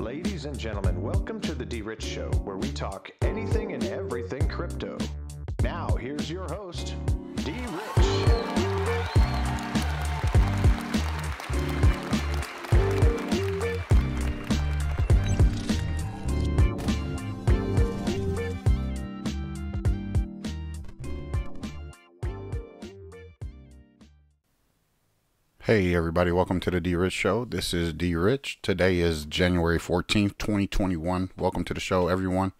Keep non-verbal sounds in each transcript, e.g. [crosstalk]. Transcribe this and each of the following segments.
Ladies and gentlemen, welcome to the D Rich Show, where we talk anything and everything crypto. Now, here's your host, Hey everybody, welcome to the D Rich Show. This is D Rich. Today is January 14th, 2021. Welcome to the show, everyone.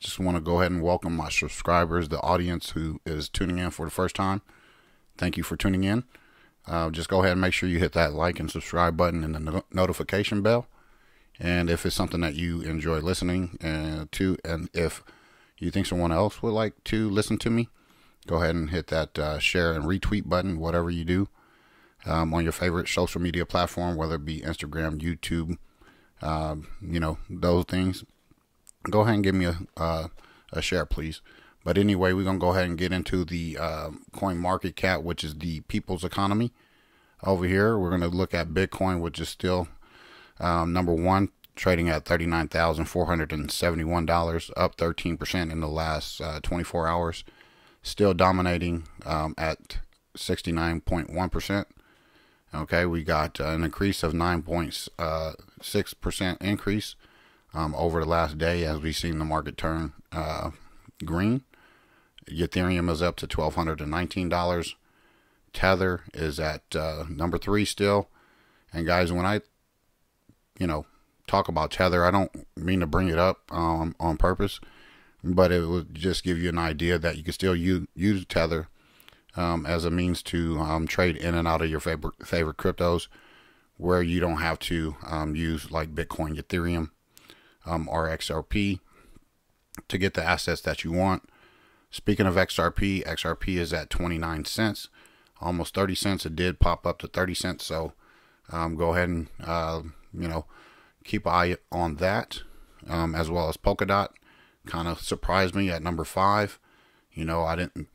Just want to go ahead and welcome my subscribers, the audience who is tuning in for the first time. Thank you for tuning in. Uh, just go ahead and make sure you hit that like and subscribe button and the no- notification bell. And if it's something that you enjoy listening uh, to, and if you think someone else would like to listen to me, go ahead and hit that uh, share and retweet button, whatever you do um, on your favorite social media platform, whether it be Instagram, YouTube, um, you know, those things. Go ahead and give me a, uh, a share, please. But anyway, we're going to go ahead and get into the uh, coin market cap, which is the people's economy. Over here, we're going to look at Bitcoin, which is still um, number one, trading at $39,471, up 13% in the last uh, 24 hours. Still dominating um, at 69.1%. Okay, we got uh, an increase of 9.6% increase um, over the last day as we've seen the market turn uh, green. Ethereum is up to $1,219. Tether is at uh, number three still. And guys, when I, you know, talk about Tether, I don't mean to bring it up um, on purpose, but it will just give you an idea that you can still use, use Tether um, as a means to um, trade in and out of your favorite favorite cryptos, where you don't have to um, use like Bitcoin, Ethereum, um, or XRP to get the assets that you want. Speaking of XRP, XRP is at 29 cents, almost 30 cents. It did pop up to 30 cents, so um, go ahead and uh, you know keep an eye on that, um, as well as Polkadot. Kind of surprised me at number five. You know, I didn't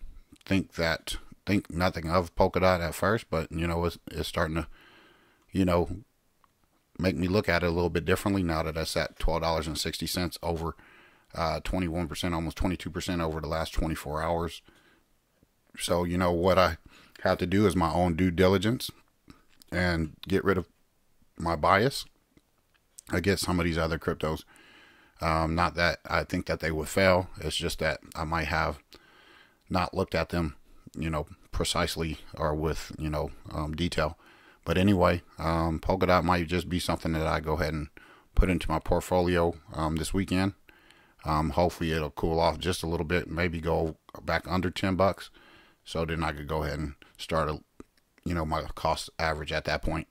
think that think nothing of Polkadot at first, but you know it's, it's starting to, you know, make me look at it a little bit differently now that it's at twelve dollars and sixty cents over uh, twenty one percent, almost twenty two percent over the last twenty four hours. So you know what I have to do is my own due diligence and get rid of my bias against some of these other cryptos. Um, not that I think that they would fail. It's just that I might have not looked at them, you know, precisely or with, you know, um, detail. But anyway, um, Polkadot might just be something that I go ahead and put into my portfolio um, this weekend. Um, hopefully it'll cool off just a little bit, maybe go back under 10 bucks. So then I could go ahead and start a, you know, my cost average at that point.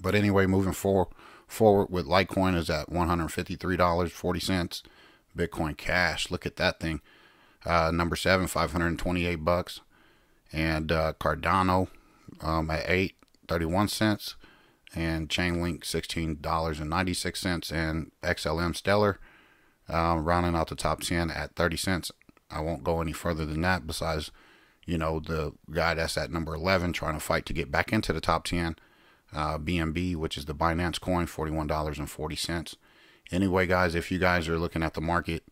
But anyway, moving forward, forward with Litecoin is at $153.40. Bitcoin Cash, look at that thing. Uh, number seven, 528 bucks. And uh, Cardano um, at 8, 31 cents. And Chainlink, $16.96. And XLM Stellar, uh, rounding out the top 10 at 30 cents. I won't go any further than that, besides, you know, the guy that's at number 11 trying to fight to get back into the top 10. Uh, BNB, which is the Binance coin, $41.40. Anyway, guys, if you guys are looking at the market,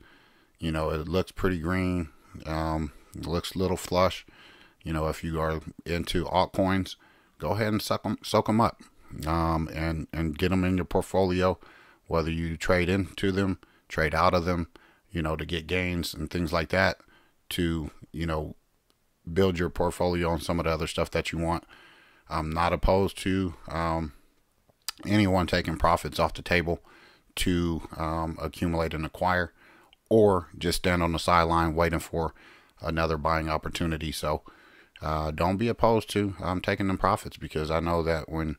you know, it looks pretty green. Um, it looks a little flush. You know, if you are into altcoins, go ahead and suck them, soak them up, um, and and get them in your portfolio. Whether you trade into them, trade out of them, you know, to get gains and things like that. To you know, build your portfolio on some of the other stuff that you want. I'm not opposed to um, anyone taking profits off the table to um, accumulate and acquire or just stand on the sideline waiting for another buying opportunity. So uh, don't be opposed to um, taking them profits because I know that when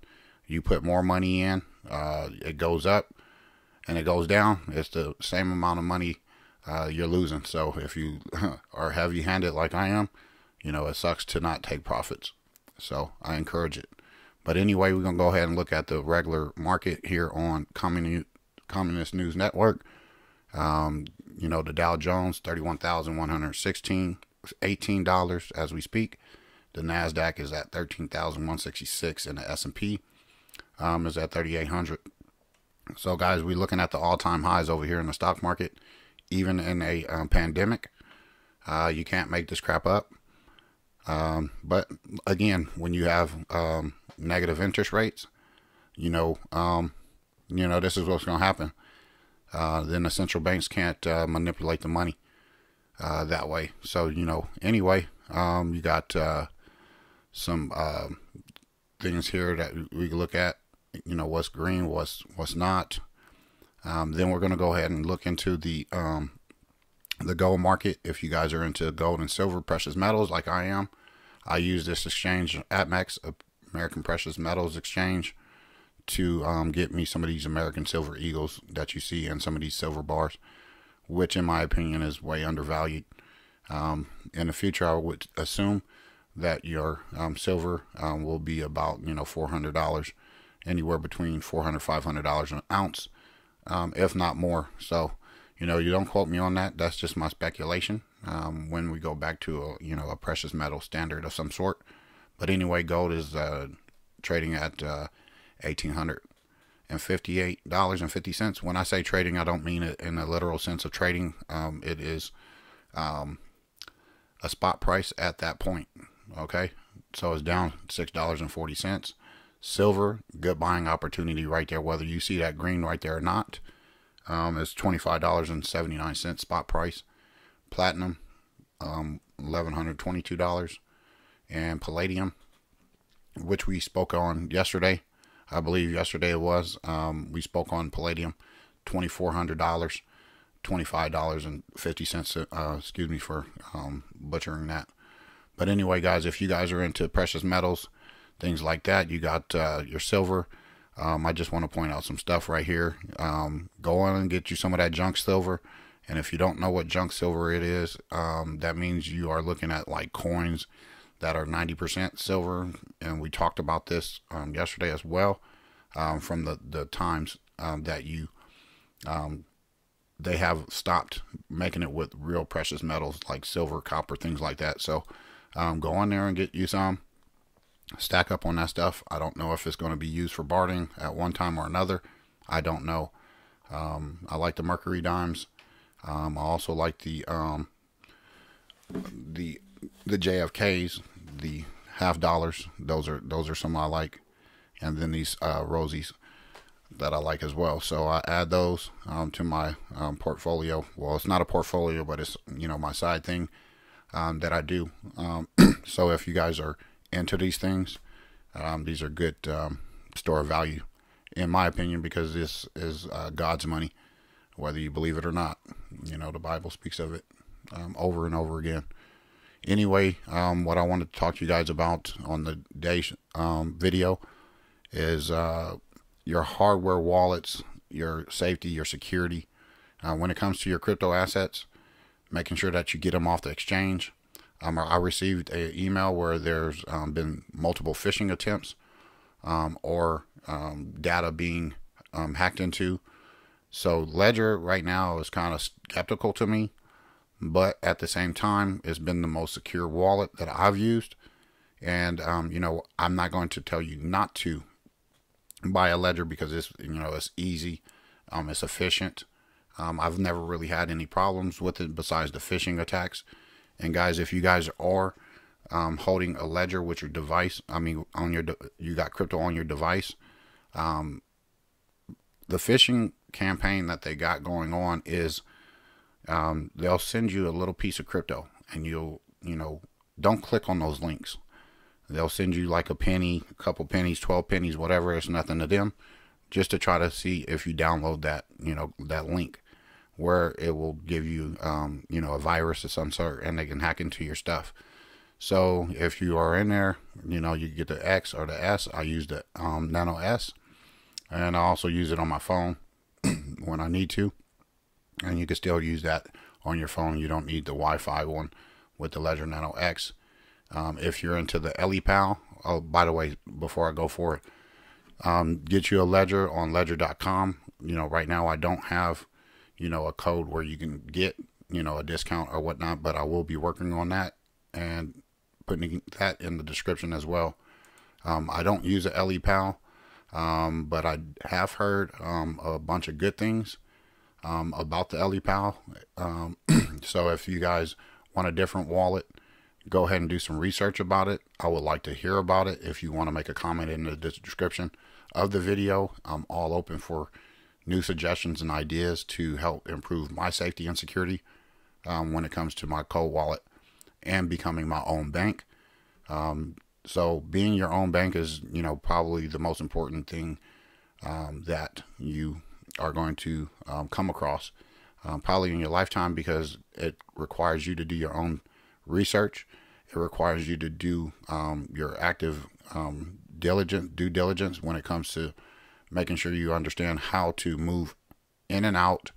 you put more money in, uh, it goes up and it goes down. It's the same amount of money uh, you're losing. So if you [laughs] are heavy handed like I am, you know, it sucks to not take profits. So I encourage it. But anyway, we're going to go ahead and look at the regular market here on Communist News Network. Um, you know, the Dow Jones, 31,116, $18 as we speak. The NASDAQ is at 13,166 and the S&P um, is at 3,800. So, guys, we're looking at the all-time highs over here in the stock market, even in a um, pandemic. Uh, you can't make this crap up. Um, but again, when you have um, negative interest rates, you know, um, you know, this is what's going to happen. Uh, then the central banks can't uh, manipulate the money uh, that way. So, you know, anyway, um, you got uh, some uh, things here that we look at. You know, what's green, what's what's not. Um, then we're going to go ahead and look into the um, the gold market. If you guys are into gold and silver, precious metals, like I am, I use this exchange APMEX, American Precious Metals Exchange, to um, get me some of these American Silver Eagles that you see and some of these silver bars, which in my opinion is way undervalued. Um, in the future, I would assume that your um, silver um, will be about you know four hundred dollars, anywhere between four hundred five hundred dollars an ounce, um, if not more. So, you know, you don't quote me on that. That's just my speculation. Um, when we go back to a you know a precious metal standard of some sort, but anyway, gold is uh, trading at uh, eighteen hundred and fifty-eight dollars and fifty cents. When I say trading, I don't mean it in a literal sense of trading. Um, it is um, a spot price at that point. Okay, so it's down six dollars and forty cents. Silver, good buying opportunity right there. Whether you see that green right there or not, um, it's twenty-five dollars and seventy-nine cents spot price. Platinum, um, eleven hundred twenty-two dollars, and palladium, which we spoke on yesterday. I believe yesterday it was. Um, we spoke on palladium, twenty-four hundred dollars, twenty-five dollars and fifty cents. Uh, excuse me for um, butchering that. But anyway, guys, if you guys are into precious metals, things like that, you got uh, your silver. Um, I just want to point out some stuff right here. Um, go on and get you some of that junk silver. And if you don't know what junk silver it is, um, that means you are looking at like coins that are 90% silver. And we talked about this um, yesterday as well um, from the, the times um, that you they have stopped making it with real precious metals like silver, copper, things like that. So um, go on there and get you some. Stack up on that stuff. I don't know if it's going to be used for bartering at one time or another. I don't know. Um, I like the Mercury dimes. Um, I also like um, the the JFKs, the half dollars. Those are those are some I like, and then these uh, rosies that I like as well. So I add those um, to my um, portfolio. Well, it's not a portfolio, but it's you know my side thing um, that I do. Um, [clears throat] so if you guys are into these things, um, these are good um, store of value, in my opinion, because this is uh, God's money, whether you believe it or not. You know, the Bible speaks of it over and over again. Anyway, um, what I wanted to talk to you guys about on the day video is uh, your hardware wallets, your safety, your security. Uh, when it comes to your crypto assets, making sure that you get them off the exchange. Um, I received an email where there's um, been multiple phishing attempts um, or um, data being um, hacked into. So Ledger right now is kind of skeptical to me, but at the same time, it's been the most secure wallet that I've used. And um, you know, I'm not going to tell you not to buy a Ledger because it's you know it's easy, um, it's efficient. Um, I've never really had any problems with it besides the phishing attacks. And guys, if you guys are um, holding a ledger with your device, I mean, on your you got crypto on your device, um, the phishing campaign that they got going on is um, they'll send you a little piece of crypto, and you'll you know don't click on those links. They'll send you like a penny, a couple pennies, twelve pennies, whatever. It's nothing to them, just to try to see if you download that you know that link where it will give you, um, you know, a virus of some sort and they can hack into your stuff. So if you are in there, you know, you get the X or the S. I use the um, Nano S, and I also use it on my phone [clears throat] when I need to. And you can still use that on your phone. You don't need the Wi-Fi one with the Ledger Nano X. Um, if you're into the Ellipal, oh, by the way, before I go for it, um, get you a Ledger on Ledger.com. You know, right now I don't have you know, a code where you can get, you know, a discount or whatnot, but I will be working on that and putting that in the description as well. Um, I don't use a Ellipal. Um, but I have heard um, a bunch of good things um, about the Ellipal. Um, [clears throat] so if you guys want a different wallet, go ahead and do some research about it. I would like to hear about it. If you want to make a comment in the description of the video, I'm all open for new suggestions and ideas to help improve my safety and security um, when it comes to my cold wallet and becoming my own bank. Um, so being your own bank is, you know, probably the most important thing um, that you are going to um, come across um, probably in your lifetime because it requires you to do your own research. It requires you to do um, your active um, diligent due diligence when it comes to making sure you understand how to move in and out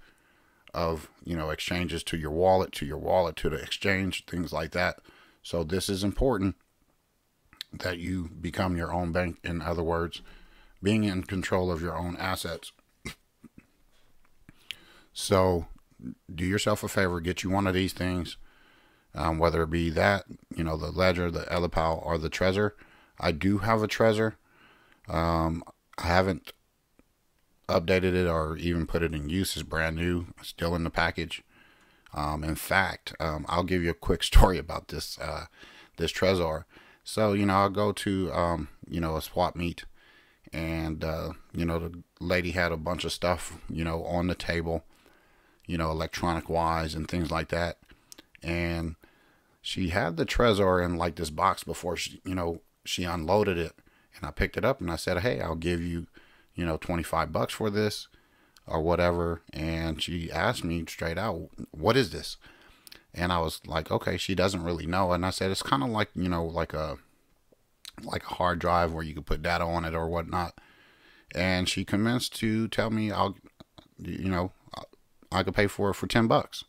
of you know exchanges to your wallet to your wallet to the exchange things like that. So this is important that you become your own bank. In other words being in control of your own assets so do yourself a favor get you one of these things um, whether it be that you know the ledger the Ellipal or the trezor i do have a trezor um, i haven't updated it or even put it in use. It's brand new, still in the package. Um, in fact, um, I'll give you a quick [laughs] story about this uh, this Trezor. So you know, I'll go to um, you know a swap meet, and uh, you know the lady had a bunch of stuff you know on the table, you know electronic wise and things like that, and she had the Trezor in like this box before she you know she unloaded it, and I picked it up and I said, hey, I'll give you you know, 25 bucks for this or whatever. And she asked me straight out, what is this? And I was like, okay, she doesn't really know. And I said, it's kind of like, you know, like a, like a hard drive where you could put data on it or whatnot. And she commenced to tell me I'll, you know, I could pay for it for 10 bucks.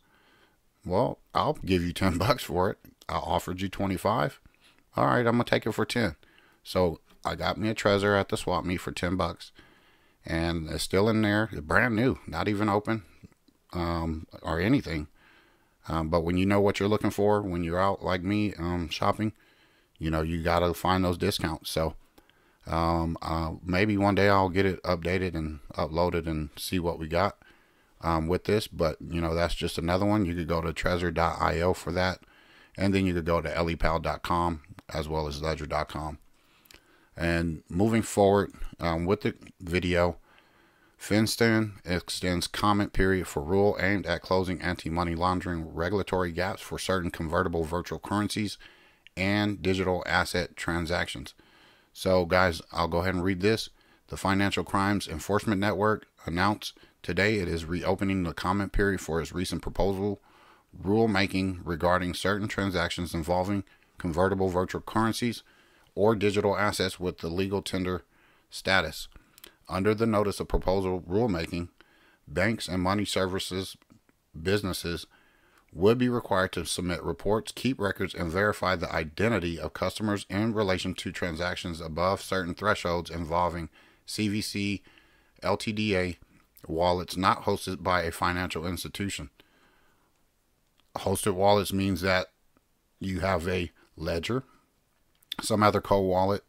Well, I'll give you [laughs] 10 bucks for it. I offered you 25. All right, I'm going to take it for 10. So I got me a Trezor at the swap meet for 10 bucks and it's still in there, it's brand new, not even open um, or anything. Um, but when you know what you're looking for, when you're out like me um, shopping, you know you gotta find those discounts. So um, uh, maybe one day I'll get it updated and uploaded and see what we got um, with this. But you know that's just another one. You could go to trezor.io for that, and then you could go to ellipal.com as well as ledger.com. And moving forward um, with the video, FinCEN extends comment period for rule aimed at closing anti-money laundering regulatory gaps for certain convertible virtual currencies and digital asset transactions. So, guys, I'll go ahead and read this. The Financial Crimes Enforcement Network announced today it is reopening the comment period for its recent proposal rulemaking regarding certain transactions involving convertible virtual currencies or digital assets with the legal tender status. Under the notice of proposal rulemaking, banks and money services businesses would be required to submit reports, keep records, and verify the identity of customers in relation to transactions above certain thresholds involving CVC, LTDA wallets not hosted by a financial institution. Hosted wallets means that you have a ledger, some other cold wallet,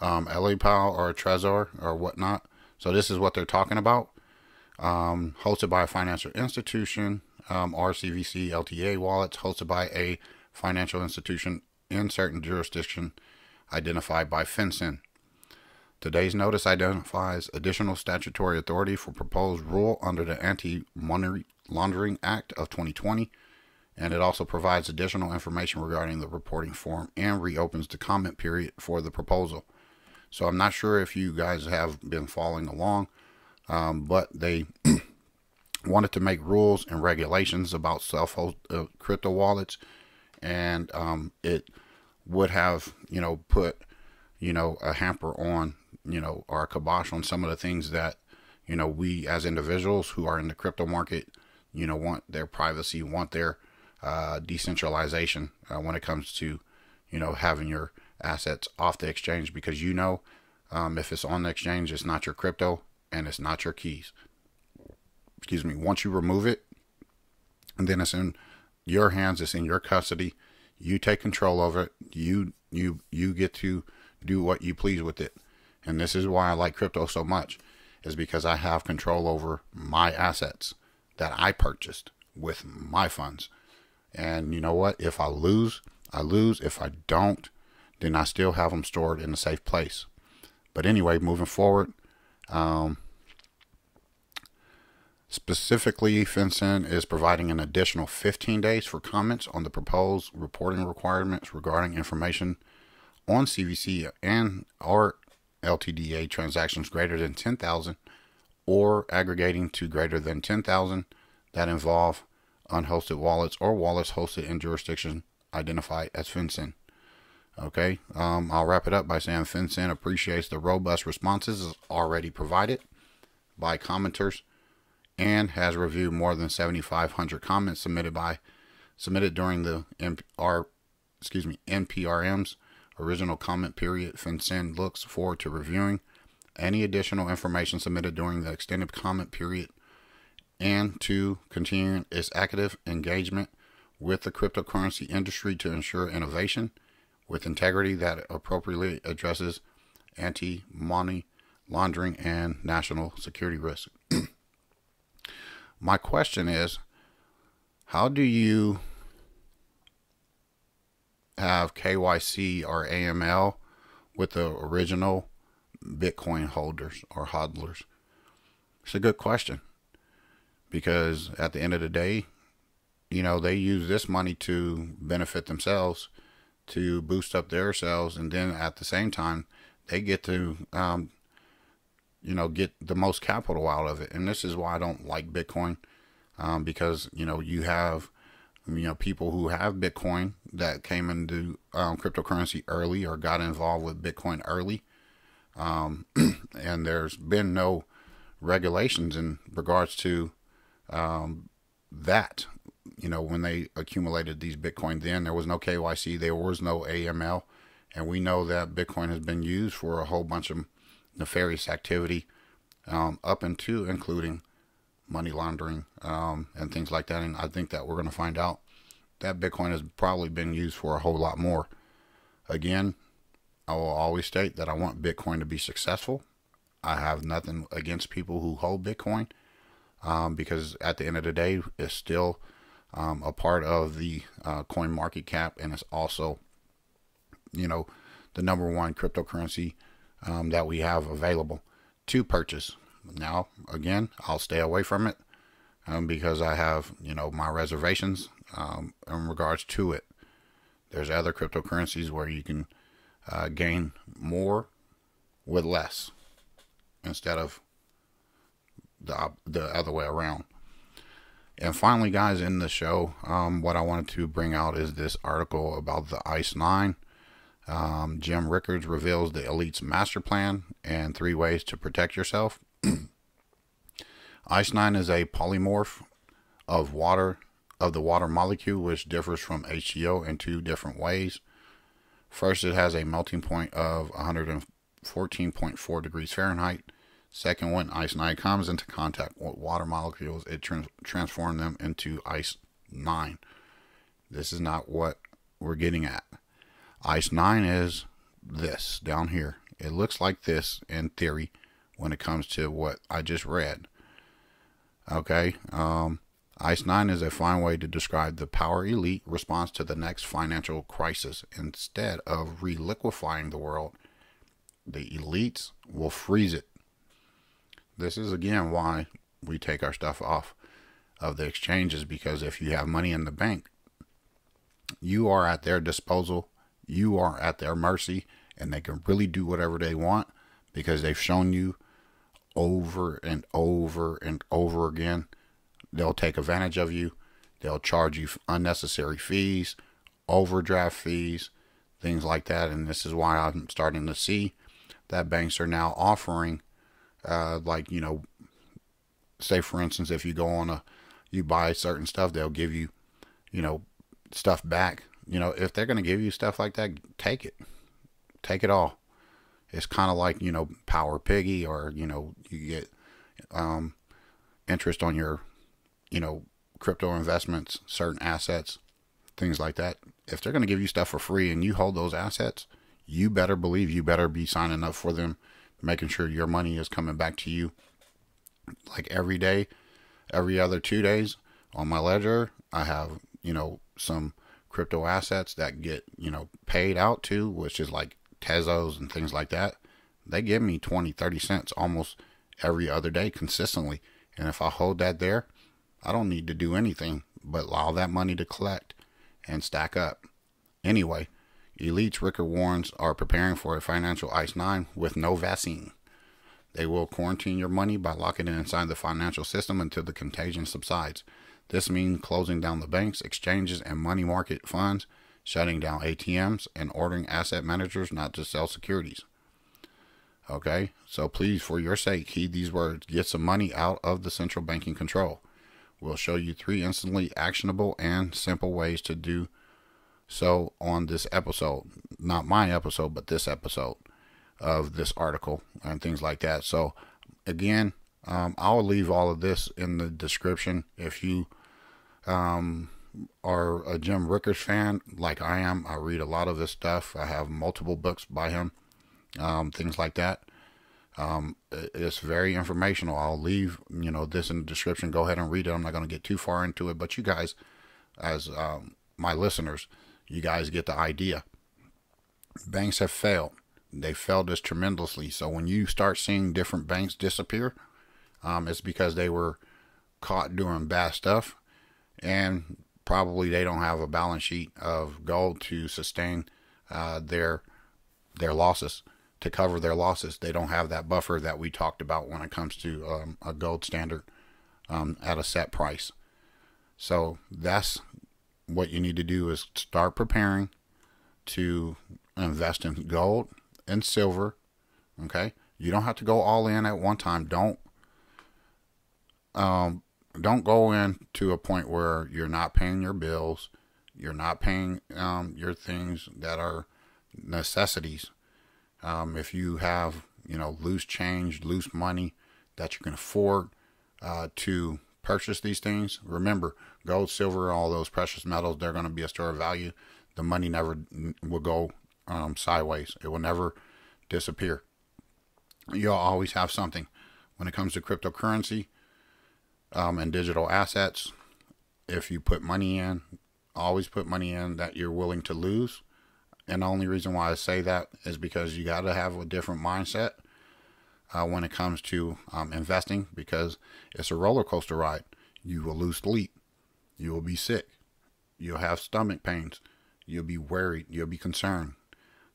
um, Ellipal or Trezor or whatnot. So this is what they're talking about. Um, hosted by a financial institution, um, RCVC LTA wallets hosted by a financial institution in certain jurisdiction identified by FinCEN. Today's notice identifies additional statutory authority for proposed rule under the Anti-Money Laundering Act of 2020 and it also provides additional information regarding the reporting form and reopens the comment period for the proposal. So I'm not sure if you guys have been following along, um, but they [clears throat] wanted to make rules and regulations about self-host uh, crypto wallets, and um, it would have you know put you know a hamper on you know or a kibosh on some of the things that you know we as individuals who are in the crypto market you know want their privacy, want their uh, decentralization uh, when it comes to you know having your assets off the exchange because you know um, if it's on the exchange it's not your crypto and it's not your keys. Excuse me. Once you remove it and then it's in your hands it's in your custody. You take control of it. You you you get to do what you please with it And this is why I like crypto so much, is because I have control over my assets that I purchased with my funds. And you know what? If I lose, I lose. If I don't, then I still have them stored in a safe place. But anyway, moving forward, um, specifically, FinCEN is providing an additional 15 days for comments on the proposed reporting requirements regarding information on CVC and or LTDA transactions greater than 10,000 or aggregating to greater than 10,000 that involve unhosted wallets or wallets hosted in jurisdiction identified as FinCEN. Okay, um, I'll wrap it up by saying FinCEN appreciates the robust responses already provided by commenters and has reviewed more than 7,500 comments submitted by submitted during the NPR, excuse me NPRM's original comment period. FinCEN looks forward to reviewing any additional information submitted during the extended comment period and to continuing its active engagement with the cryptocurrency industry to ensure innovation with integrity that appropriately addresses anti money laundering and national security risks. [clears throat] My question is how do you have KYC or AML with the original Bitcoin holders or hodlers? It's a good question because at the end of the day, you know, they use this money to benefit themselves, to boost up their sales, and then at the same time, they get to, um, you know, get the most capital out of it. And this is why I don't like Bitcoin, um, because you know you have, you know, people who have Bitcoin that came into um, cryptocurrency early or got involved with Bitcoin early, um, [clears throat] and there's been no regulations in regards to um, that you know, when they accumulated these Bitcoin, then there was no KYC, there was no AML, and we know that Bitcoin has been used for a whole bunch of nefarious activity, um, up into including money laundering um, and things like that. And I think that we're going to find out that Bitcoin has probably been used for a whole lot more. Again, I will always state that I want Bitcoin to be successful. I have nothing against people who hold Bitcoin um, because at the end of the day, it's still um, a part of the uh, coin market cap, and it's also, you know, the number one cryptocurrency um, that we have available to purchase. Now, again, I'll stay away from it um, because I have, you know, my reservations um, in regards to it. There's other cryptocurrencies where you can uh, gain more with less instead of the the other way around. And finally, guys, in the show, um, what I wanted to bring out is this article about the ICE 9. Um, Jim Rickards reveals the elite's master plan and three ways to protect yourself. [clears throat] ICE 9 is a polymorph of water of the water molecule, which differs from H2O in two different ways. First, it has a melting point of 114.4 degrees Fahrenheit Second, when ice 9 comes into contact with water molecules, it trans- transforms them into ice 9. This is not what we're getting at. Ice 9 is this down here. It looks like this in theory when it comes to what I just read. Okay, um, Ice 9 is a fine way to describe the power elite response to the next financial crisis. Instead of reliquefying the world, the elites will freeze it this is again why we take our stuff off of the exchanges because if you have money in the bank, you are at their disposal, you are at their mercy, and they can really do whatever they want because they've shown you over and over and over again. They'll take advantage of you, they'll charge you unnecessary fees, overdraft fees, things like that. And this is why I'm starting to see that banks are now offering uh, like you know, say for instance, if you go on a, you buy certain stuff, they'll give you, you know, stuff back. You know, if they're going to give you stuff like that, take it, take it all. It's kind of like you know, Power Piggy, or you know, you get um, interest on your, you know, crypto investments, certain assets, things like that. If they're going to give you stuff for free and you hold those assets, you better believe you better be signing up for them making sure your money is coming back to you like every day, every other two days on my ledger. I have, you know, some crypto assets that get, you know, paid out to, which is like Tezos and things like that. They give me 20, 30 cents almost every other day consistently. And if I hold that there, I don't need to do anything but allow that money to collect and stack up. Anyway, elites Rickard Warrens are preparing for a financial ice nine with no vaccine. They will quarantine your money by locking it inside the financial system until the contagion subsides. This means closing down the banks, exchanges, and money market funds, shutting down ATMs, and ordering asset managers not to sell securities. Okay, so please, for your sake, heed these words. Get some money out of the central banking control. We'll show you three instantly actionable and simple ways to do so on this episode. Not my episode, but this episode of this article and things like that. So, again, um, I'll leave all of this in the description. If you um, are a Jim Rickards fan, like I am, I read a lot of this stuff. I have multiple books by him, um, things like that. Um, it's very informational. I'll leave you know this in the description. Go ahead and read it. I'm not going to get too far into it, but you guys, as um, my listeners, you guys get the idea. Banks have failed. They failed us tremendously. So when you start seeing different banks disappear, um, it's because they were caught doing bad stuff, and probably they don't have a balance sheet of gold to sustain uh, their their losses to cover their losses. They don't have that buffer that we talked about when it comes to um, a gold standard um, at a set price. So that's what you need to do is start preparing to invest in gold and silver. Okay, you don't have to go all in at one time. Don't um, don't go in to a point where you're not paying your bills, you're not paying um, your things that are necessities um, if you have, you know, loose change, loose money that you can afford uh, to purchase these things, remember gold, silver, all those precious metals, they're going to be a store of value. The money never will go um, sideways, it will never disappear. You'll always have something. When it comes to cryptocurrency um, and digital assets, if you put money in, always put money in that you're willing to lose and the only reason why I say that is because you got to have a different mindset uh, when it comes to um, investing because it's a roller coaster ride. You will lose sleep. You will be sick. You'll have stomach pains. You'll be worried. You'll be concerned.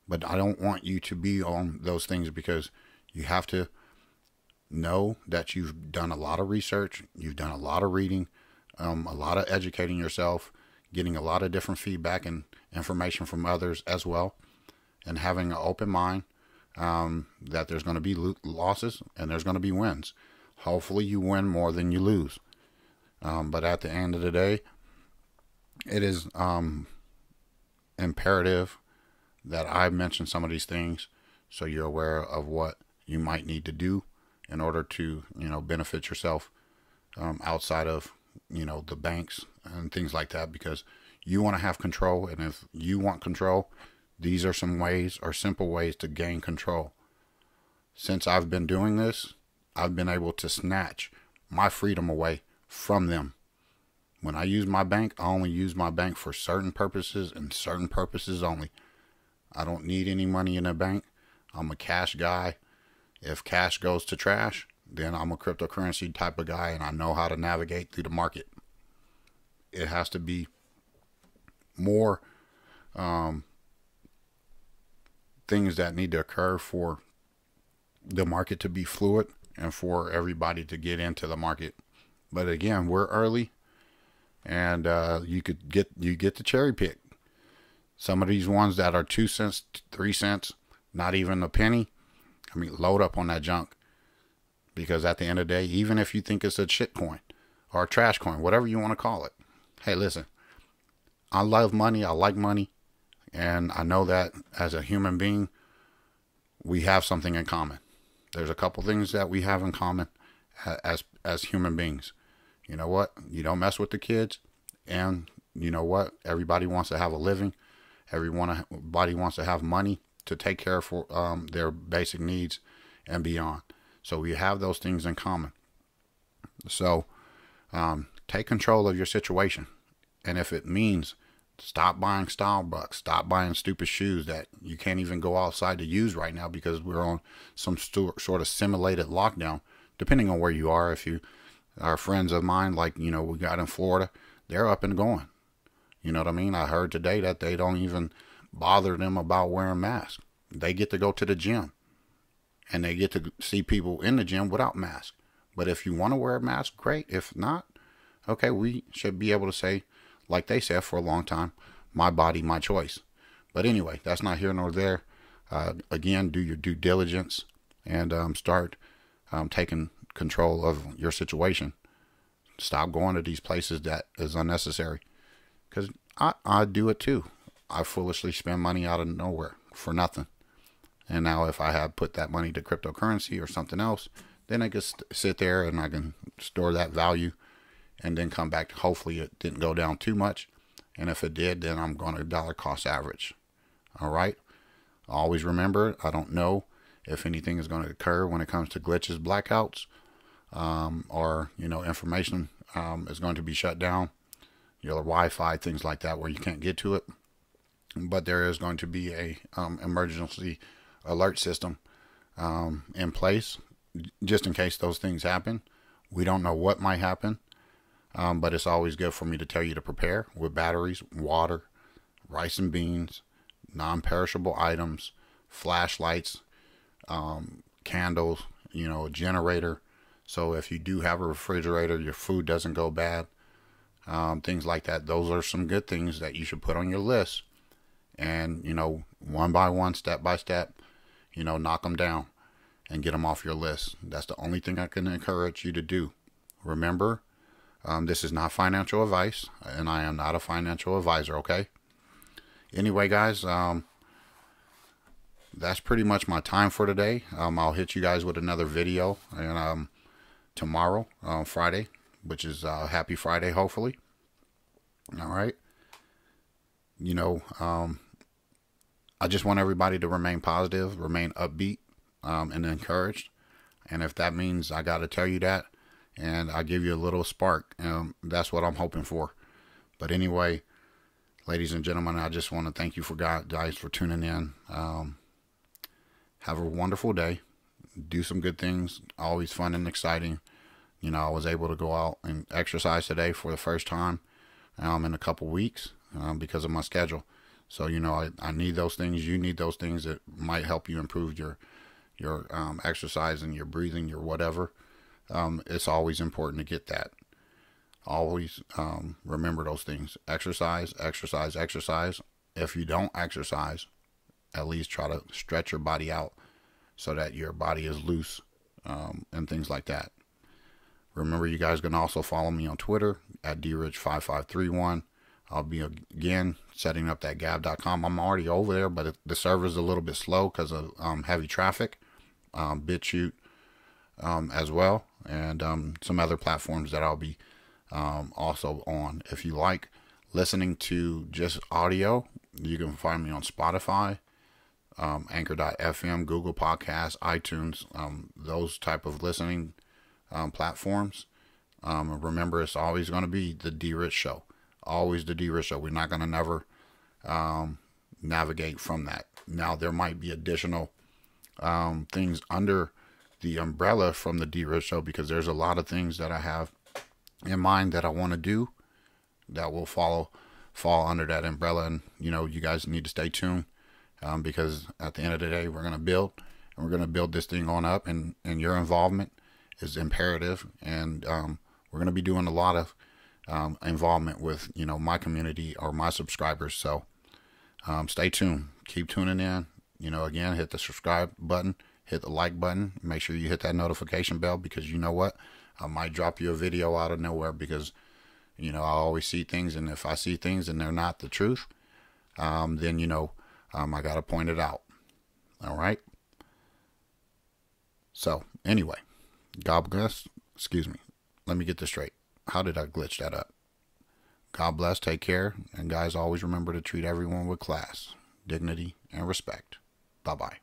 But I don't want you to be on those things because you have to know that you've done a lot of research, you've done a lot of reading, um, a lot of educating yourself, getting a lot of different feedback and information from others as well, and having an open mind um, that there's going to be losses and there's going to be wins. Hopefully, you win more than you lose. Um, but at the end of the day, it is um, imperative that I mention some of these things so you're aware of what you might need to do in order to you know benefit yourself um, outside of you know the banks and things like that because you want to have control and if you want control these are some ways or simple ways to gain control. Since i've been doing this i've been able to snatch my freedom away from them. When i use my bank i only use my bank for certain purposes and certain purposes only. I don't need any money in a bank. I'm a cash guy if cash goes to trash then i'm a cryptocurrency type of guy and i know how to navigate through the market it has to be more um, things that need to occur for the market to be fluid and for everybody to get into the market. But again, we're early, and uh, you could get you get the cherry pick. Some of these ones that are two cents, three cents, not even a penny. I mean, load up on that junk because at the end of the day, even if you think it's a shit coin or a trash coin, whatever you want to call it, hey, listen, I love money. I like money. And I know that as a human being, we have something in common. There's a couple things that we have in common as as human beings. You know what? You don't mess with the kids, and you know what? Everybody wants to have a living. Everybody wants to have money to take care for um, their basic needs and beyond. So we have those things in common. So um, take control of your situation. And if it means stop buying Starbucks, stop buying stupid shoes that you can't even go outside to use right now because we're on some sort of simulated lockdown, depending on where you are. If you are friends of mine, like, you know, we got in Florida, they're up and going. You know what I mean? I heard today that they don't even bother them about wearing masks. They get to go to the gym and they get to see people in the gym without masks. But if you want to wear a mask, great. If not, okay, we should be able to say, like they said for a long time, my body, my choice. But anyway, that's not here nor there. Uh, again, do your due diligence and um, start um, taking control of your situation. Stop going to these places that is unnecessary. Because I, I do it too. I foolishly spend money out of nowhere for nothing. And now, if I have put that money to cryptocurrency or something else, then I st- sit there and I can store that value and then come back. Hopefully, it didn't go down too much. And if it did, then I'm going to dollar cost average. All right. Always remember, I don't know if anything is going to occur when it comes to glitches, blackouts, um, or you know, information um, is going to be shut down. Your Wi-Fi, things like that, where you can't get to it. But there is going to be a um, emergency alert system um, in place just in case those things happen. We don't know what might happen, um, but it's always good for me to tell you to prepare with batteries, water, rice and beans, non perishable items, flashlights, um, candles, you know, a generator. So if you do have a refrigerator, your food doesn't go bad, um, things like that. Those are some good things that you should put on your list. And, you know, one by one, step by step, you know, knock them down and get them off your list. That's the only thing I can encourage you to do. Remember, um, this is not financial advice, and I am not a financial advisor, okay? Anyway, guys, um, that's pretty much my time for today. Um, I'll hit you guys with another video and um, tomorrow, uh, Friday, which is uh, Happy Friday, hopefully. All right. You know, um, I just want everybody to remain positive, remain upbeat, um, and encouraged. And if that means I got to tell you that, and I give you a little spark, um, that's what I'm hoping for. But anyway, ladies and gentlemen, I just want to thank you for guys for tuning in. Um, have a wonderful day. Do some good things. Always fun and exciting. You know, I was able to go out and exercise today for the first time um, in a couple weeks um, because of my schedule. So you know, I, I need those things. You need those things that might help you improve your your um, exercise and your breathing, your whatever. Um, it's always important to get that. Always um, remember those things. Exercise, exercise, exercise. If you don't exercise, at least try to stretch your body out so that your body is loose um, and things like that. Remember, you guys can also follow me on Twitter at drich5531. I'll be again setting up that gab.com. I'm already over there, but the server's a little bit slow because of um, heavy traffic um, BitChute um, as well, and um, some other platforms that I'll be um, also on. If you like listening to just audio, you can find me on Spotify, um, Anchor.fm, Google Podcasts, iTunes, um, those type of listening platforms. remember, it's always going to be the D Rich Show. Always the D Rich Show. We're not going to never navigate from that. Now, there might be additional um, things under the umbrella from the D Rich Show because there's a lot of things that I have in mind that I want to do that will follow fall under that umbrella. And you know, you guys need to stay tuned um, because at the end of the day, we're gonna build and we're gonna build this thing on up, and and your involvement is imperative. And um, we're gonna be doing a lot of um, involvement with you know my community or my subscribers. So um, stay tuned, keep tuning in. You know, again, hit the subscribe button, hit the like button, make sure you hit that notification bell because you know what? I might drop you a video out of nowhere because, you know, I always see things, and if I see things and they're not the truth, um, then, you know, um, I got to point it out. All right? So, anyway, God bless. Excuse me. Let me get this straight. How did I glitch that up? God bless, take care, and guys, always remember to treat everyone with class, dignity, and respect. Bye bye.